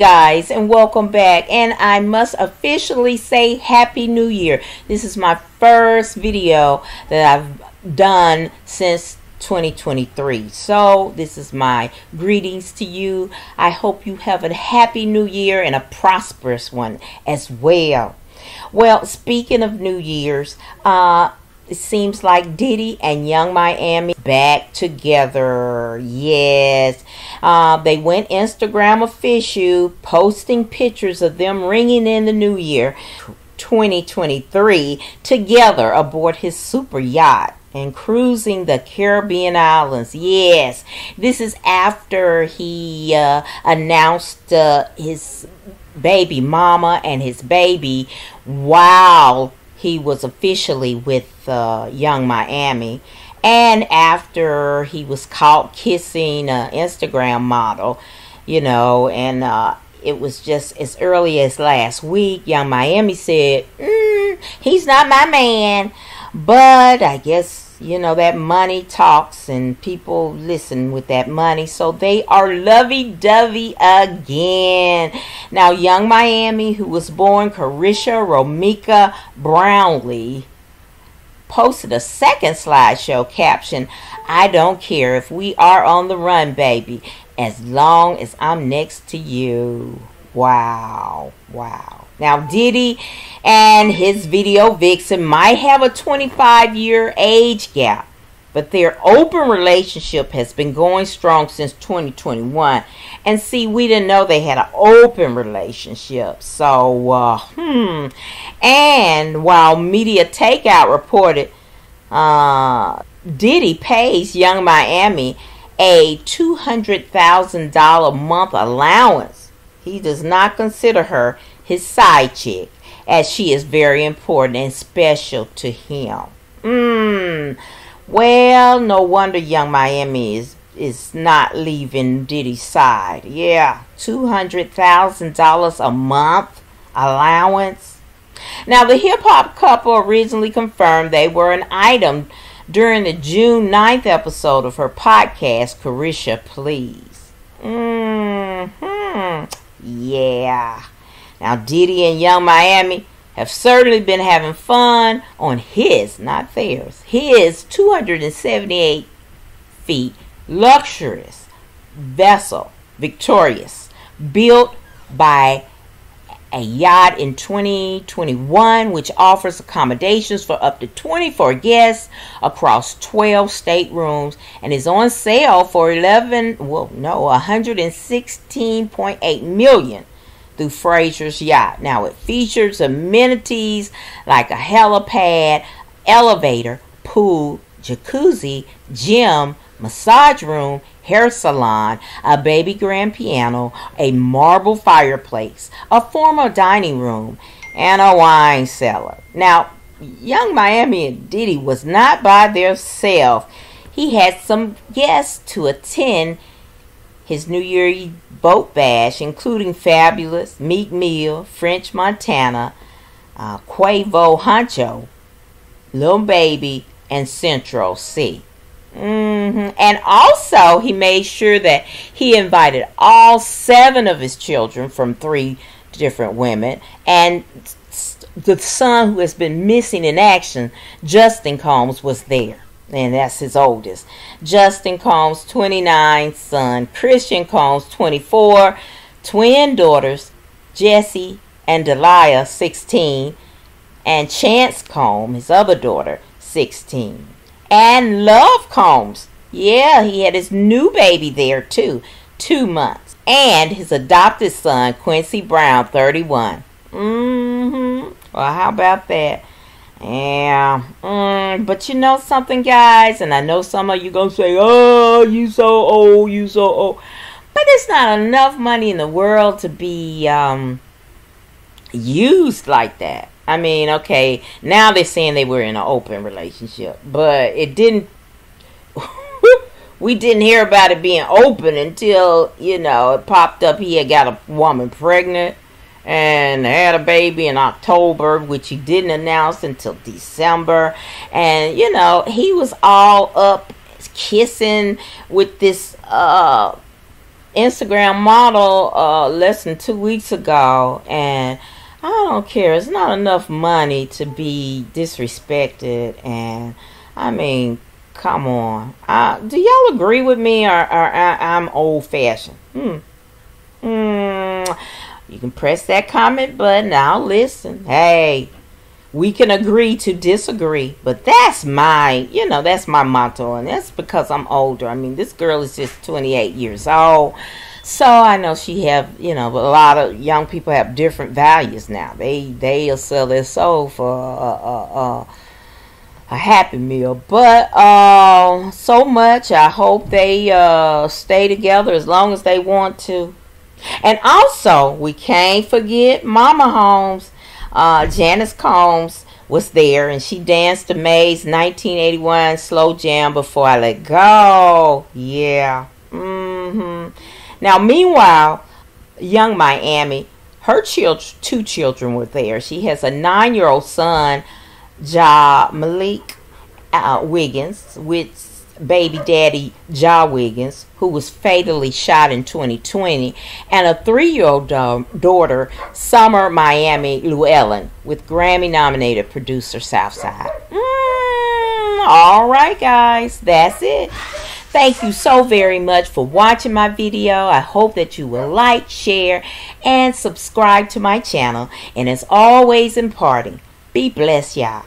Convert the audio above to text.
Guys, and welcome back. And I must officially say Happy New Year. This is my first video that I've done since 2023. So, this is my greetings to you. I hope you have a happy new year and a prosperous one as well. Well, speaking of New Year's, uh, it seems like Diddy and Yung Miami back together. Yes. Uh, they went Instagram official posting pictures of them ringing in the new year 2023 together aboard his super yacht and cruising the Caribbean islands. Yes, this is after he uh, announced uh, his baby mama and his baby while he was officially with uh, Yung Miami. And after he was caught kissing an Instagram model, you know, and uh, it was just as early as last week, Yung Miami said, mm, he's not my man. But I guess you know that money talks and people listen with that money. So they are lovey-dovey again. Now Yung Miami who was born Caresha Romeka Brownlee posted a second slideshow caption i don't care if we are on the run baby as long as i'm next to you wow wow now, Diddy and his video vixen might have a 25 year age gap, but their open relationship has been going strong since 2021. And see, we didn't know they had an open relationship. So, uh, hmm. And while Media Takeout reported uh, Diddy pays Yung Miami a $200,000 month allowance, he does not consider her his side chick, as she is very important and special to him. Mmm. Well, no wonder Yung Miami is is not leaving Diddy's side. Yeah, two hundred thousand dollars a month allowance. Now, the hip hop couple originally confirmed they were an item during the June 9th episode of her podcast, Caresha Please. Hmm. Yeah. Now, Diddy and Yung Miami have certainly been having fun on his, not theirs, his 278 feet luxurious vessel, Victorious, built by a yacht in 2021, which offers accommodations for up to 24 guests across 12 staterooms and is on sale for 11, well, no, 116.8 million through Fraser's Yacht. Now, it features amenities like a helipad, elevator, pool, jacuzzi, gym, massage room, hair salon, a baby grand piano, a marble fireplace, a formal dining room, and a wine cellar. Now, Yung Miami and Diddy was not by themselves. He had some guests to attend his New Year boat bash, including Fabolous, Meek Mill, French Montana, uh, Quavo Huncho, Lil Baby, and Central Cee. Mm-hmm. And also, he made sure that he invited all seven of his children from three different women and the son who has been missing in action, Justin Combs, was there and that's his oldest. Justin Combs, 29, son. Christian Combs, 24. Twin daughters, Jessie and Delia, 16. And Chance Combs, his other daughter, 16. And Love Combs. Yeah, he had his new baby there too, two months. And his adopted son, Quincy Brown, 31. Mm-hmm. Well, how about that? Yeah, mm, but you know something, guys, and I know some of you gonna say, "Oh, you so old, you so old," but it's not enough money in the world to be um, used like that. I mean, okay, now they're saying they were in an open relationship, but it didn't. we didn't hear about it being open until you know it popped up. He had got a woman pregnant and had a baby in October, which he didn't announce until December. And you know, he was all up kissing with this uh Instagram model uh, less than two weeks ago, and I don't care. It's not enough money to be disrespected, and I mean, come on. Do y'all agree with me, or, or I, am old fashioned? Hmm. Hmm. You can press that comment button. I'll listen. Hey, we can agree to disagree, but that's my, you know, that's my motto, and that's because I'm older. I mean, this girl is just 28 years old, so I know she have, you know, a lot of young people have different values now. They they'll sell their soul for a, a, a, a happy meal, but uh, so much. I hope they uh, stay together as long as they want to. And also, we can't forget Mama Holmes uh, Janice Combs was there and she danced the Maze 1981 slow jam before I let go. Yeah. Mm-hmm. Now, meanwhile, Yung Miami, her children, two children were there. She has a nine-year-old son, Ja Malik uh, Wiggins, with baby daddy Ja Wiggins, who was fatally shot in 2020, and a three year old da- daughter, Summer Miami Luellen, with Grammy nominated producer Southside. Mm, all right, guys, that's it. Thank you so very much for watching my video. I hope that you will like, share, and subscribe to my channel. And as always in parting, be blessed, y'all.